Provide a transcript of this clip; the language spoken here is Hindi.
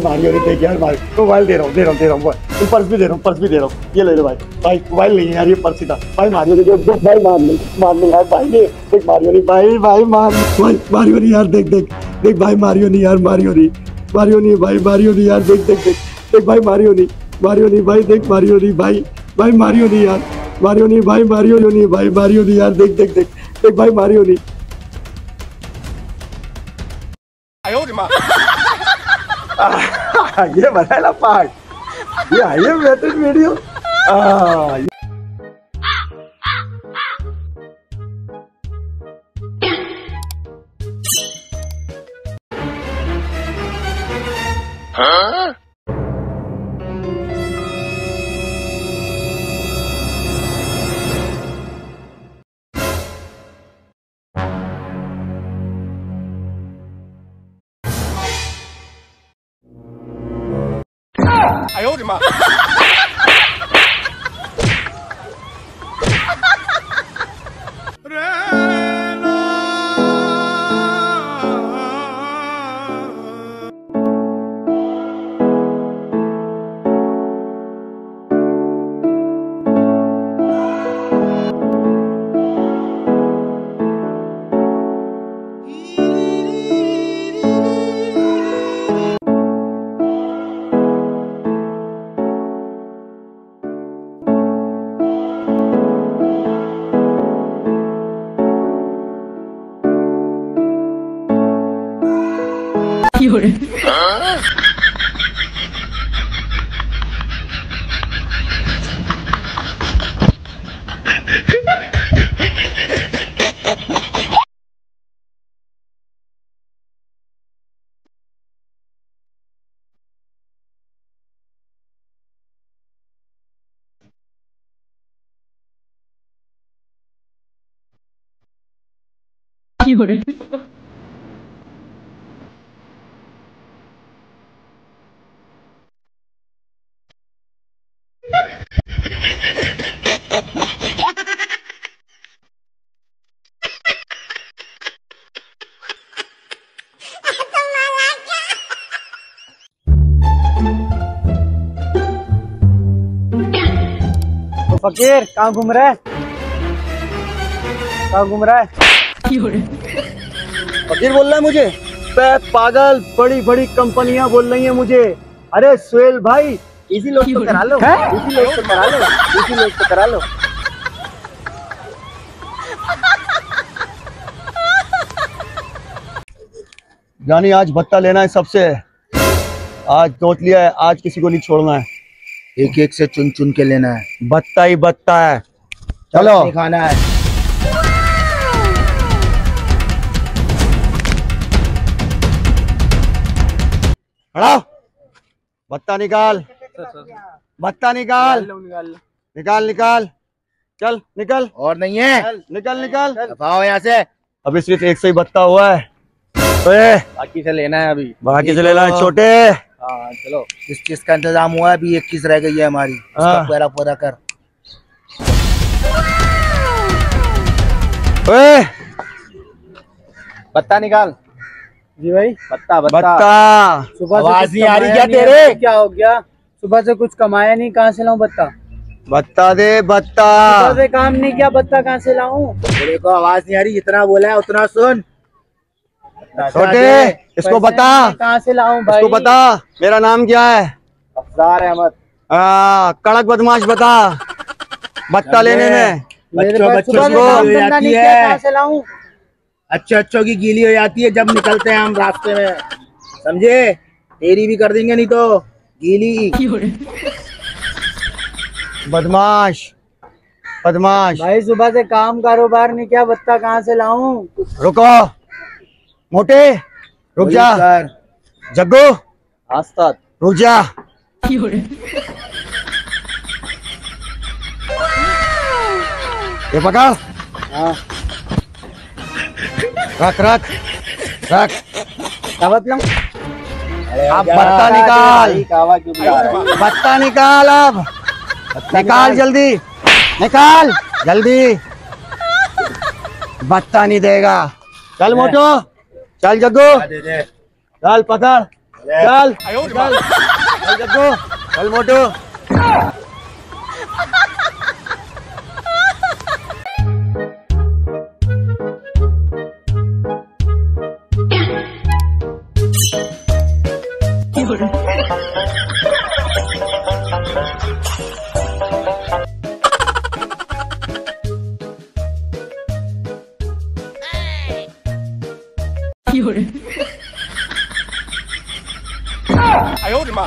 मारियो नहीं देख यार मार मोबाइल दे रहा हूँ, दे रहा हूँ, दे रहा हूँ मोबाइल पर्स भी दे रहा हूँ, पर्स भी दे रहा हूँ। ये ले लो भाई। भाई मोबाइल नहीं यार, ये पर्स था भाई, मारियो नहीं, देख, भाई, मार नहीं मार नहीं यार, भाई, देख मारियो नहीं, भाई भाई, मार भाई, मारियो नहीं यार, देख देख देख, भाई, मारियो नहीं यार, मारियो नहीं। मारियो नहीं, भाई, मारियो नहीं यार, देख देख देख देख, भाई, मारियो नहीं मारियो नहीं, भाई, देख, मारियो नहीं, भाई भाई, मारियो नहीं यार, मारियो नहीं, भाई, मारियो नहीं, भाई, मारियो नहीं यार, देख देख देख देख, भाई, मारियो नहीं। ये बनाया पार्ट। ये आहे बेहतरीन वीडियो। आ, 哎呦我的妈！तो फकीर कहाँ घूम रहा है? कहाँ घूम रहा है? फकीर बोल रहा है मुझे पागल बड़ी बड़ी कंपनियाँ बोल रही है मुझे। अरे सुहेल भाई इसी लोग तो करा लो इसी लोग तो करा लो इसी लोग तो करा लो। जानी आज भत्ता लेना है सबसे। आज नोट लिया है आज किसी को नहीं छोड़ना है। एक एक से चुन चुन के लेना है। भत्ता ही भत्ता है। चलो। खाना है। हटाओ भत्ता निकाल। भत्ता निकाल। निकाल निकाल चल निकल। और नहीं है। निकल निकल। दफाओ यहाँ से। अभी सिर्फ़ एक से ही भत्ता हुआ है। ओए, बाकी से लेना है अभी। बाकी से लेना है छोटे। हाँ चलो किस चीज़ का इंतज़ाम हुआ है अभी एक चीज़ रह गई है हमारी उसका हाँ। पूरा पूरा कर। ओए, बत्ता निकाल। जी भाई। बत्ता भत्ता सुबह आवाज़ नहीं आ रही क्या तेरे? क्या हो गया? सुबह से कुछ कमाया नहीं कहाँ से लाऊं बत्ता भत्ता दे सुबह से काम नहीं किया बत्ता कहाँ से लाऊं? तेरे को आवाज़ नहीं आ रही जितना बोला है उतना सुन। छोटे इसको बता। कहाँ से लाऊं भाई? इसको बता मेरा नाम क्या है? अफसार अहमद। कड़क बदमाश बता बत्ता लेने में। मेरे बच्चों बच्चों की गीली हो जाती है। कहाँ अच्छे अच्छों की गीली हो जाती है जब निकलते हैं हम रास्ते में। समझे? तेरी भी कर देंगे नहीं तो गीली। बदमाश बदमाश। भाई सुबह से काम कारोबार नहीं क्या बत्ता कहाँ से लाऊं? रुको। मोटे रुक जा। जग्गू। आस्ताद रुक जा। ये पकड़। हाँ। रख रख रख। अब भत्ता निकाल? भत्ता निकाल अब। निकाल जल्दी। निकाल। जल्दी। भत्ता नहीं देगा। चल मोटो। चल जगो चल पकड़। चल। चल। जगो चल मोटू। 哎呦我的妈！